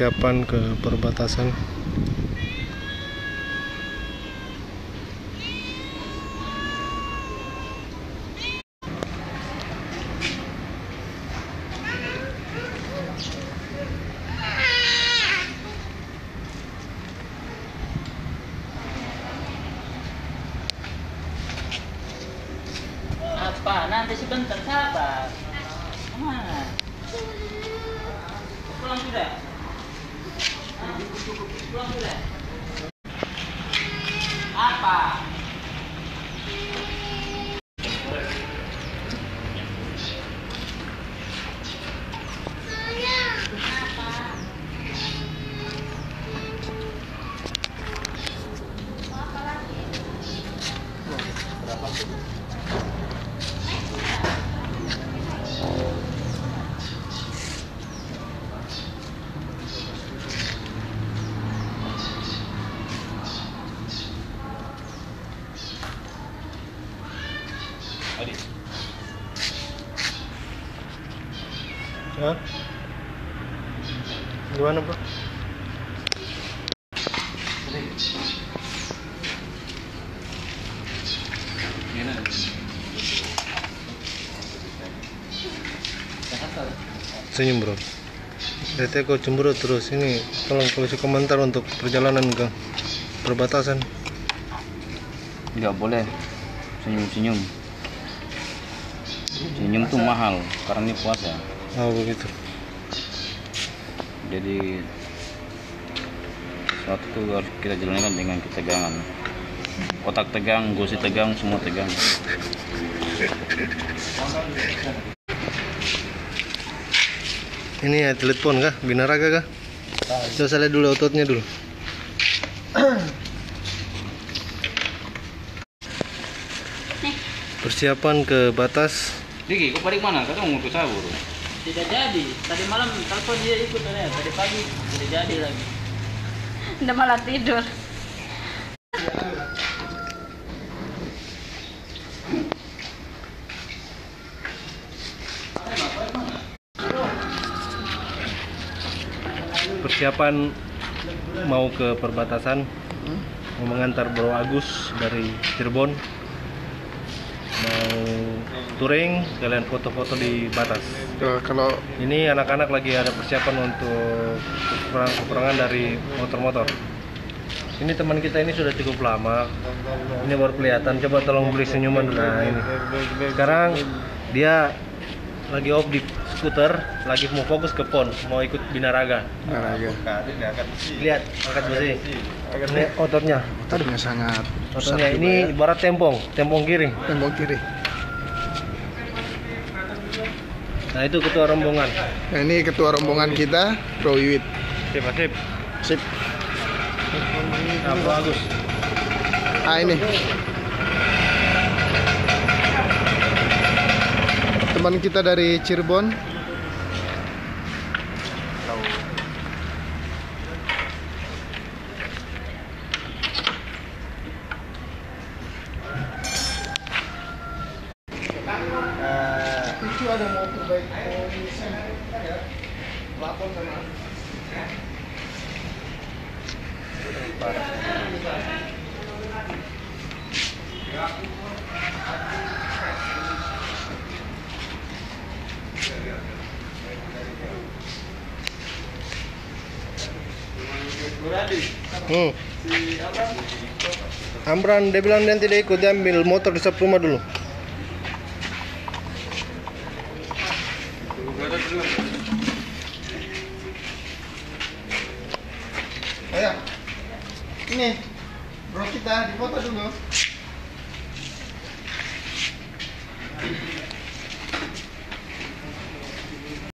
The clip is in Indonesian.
persiapan ke perbatasan Apa? Nanti sebentar sabar. Pulang sudah? Pulang sudah? Hah? gimana bro? Senyum bro. Berarti kau cemburu terus. Ini tolong kasih komentar untuk perjalanan ke perbatasan. Tidak boleh. Senyum-senyum. Senyum tuh mahal karena ini puasa. oh begitu Jadi sesuatu itu harus kita jalankan dengan ketegangan. Otak tegang, gosi tegang, semua tegang. ini atlet pon kah binaraga kah coba saya lihat dulu ototnya dulu persiapan ke batas Diki, kau balik mana? Mau ke sahur? Tidak jadi. Tadi malam telepon dia ikut ya. Tadi pagi tidak jadi lagi. Udah malah tidur. persiapan mau ke perbatasan mau mengantar Bro Agus dari Cirebon touring kalian foto-foto di batas. Kalau ini anak-anak lagi ada persiapan untuk peperangan dari motor-motor. Ini teman kita ini sudah cukup lama. Ini baru kelihatan. Coba tolong beli senyuman. Dulu nah ini. Sekarang dia lagi off di skuter lagi mau fokus ke pon mau ikut binaraga. Olahraga lihat angkat besi. Ini ototnya ototnya sangat ototnya ini ya. ibarat tempong tempong kiri. Tembok kiri nah itu ketua rombongan. Nah, ini ketua rombongan kita Bro Wiwit. Sip sip. Sip. Nah, Bro Agus ah ini. Teman kita dari Cirebon lapor sama hmm. Amran dia bilang dia tidak ikut dia ambil motor di rumah dulu Ayo. Ini. Bro kita dipoto dulu.